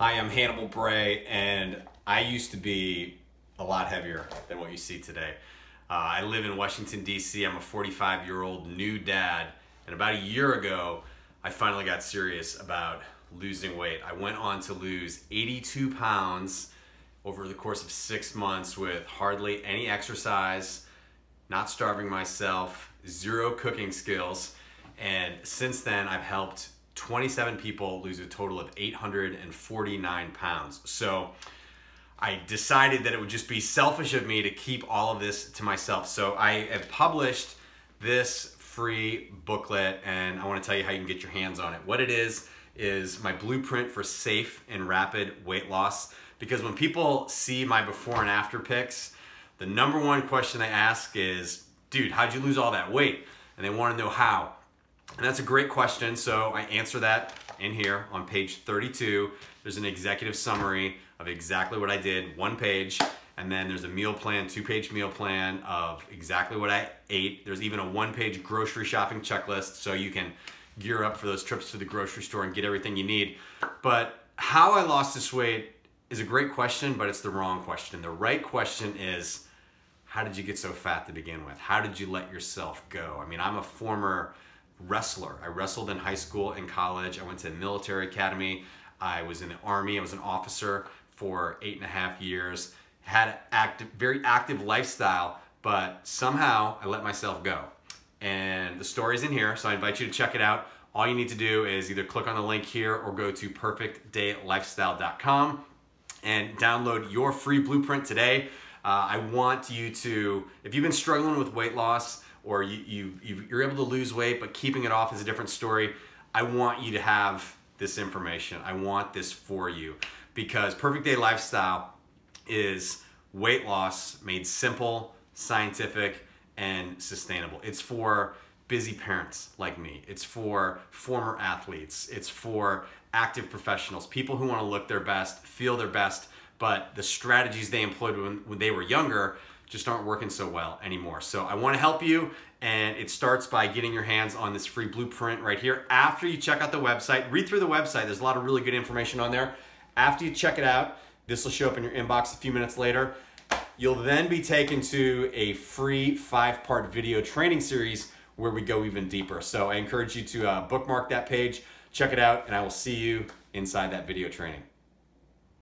Hi, I'm Hannibal Bray, and I used to be a lot heavier than what you see today. Uh, I live in Washington, D.C. I'm a 45 year old new dad, and about a year ago, I finally got serious about losing weight. I went on to lose 82 pounds over the course of six months with hardly any exercise, not starving myself, zero cooking skills. And since then, I've helped 27 people lose a total of 849 pounds. So I decided that it would just be selfish of me to keep all of this to myself. So I have published this free booklet and I want to tell you how you can get your hands on it. What it is, is my blueprint for safe and rapid weight loss. Because when people see my before and after pics, the number one question they ask is, dude, how'd you lose all that weight? And they want to know how. And that's a great question. So I answer that in here on page 32. There's an executive summary of exactly what I did, one page. And then there's a meal plan, two page meal plan of exactly what I ate. There's even a one page grocery shopping checklist so you can gear up for those trips to the grocery store and get everything you need. But how I lost this weight is a great question, but it's the wrong question. The right question is, how did you get so fat to begin with? How did you let yourself go? I mean, I'm a former wrestler. I wrestled in high school and college. I went to a military academy. I was in the army. I was an officer for eight and a half years. Had active, very active lifestyle, but somehow I let myself go. And the story's in here, so I invite you to check it out. All you need to do is either click on the link here or go to perfectdaylifestyle.com and download your free blueprint today. Uh, I want you to, if you've been struggling with weight loss, or you, you, you're able to lose weight, but keeping it off is a different story. I want you to have this information. I want this for you because Perfect Day Lifestyle is weight loss made simple, scientific, and sustainable. It's for busy parents like me. It's for former athletes. It's for active professionals, people who want to look their best, feel their best, but the strategies they employed when, when they were younger just aren't working so well anymore. So I want to help you and it starts by getting your hands on this free blueprint right here. After you check out the website, read through the website. There's a lot of really good information on there. After you check it out, this will show up in your inbox a few minutes later. You'll then be taken to a free five-part video training series where we go even deeper. So I encourage you to uh, bookmark that page, check it out, and I will see you inside that video training.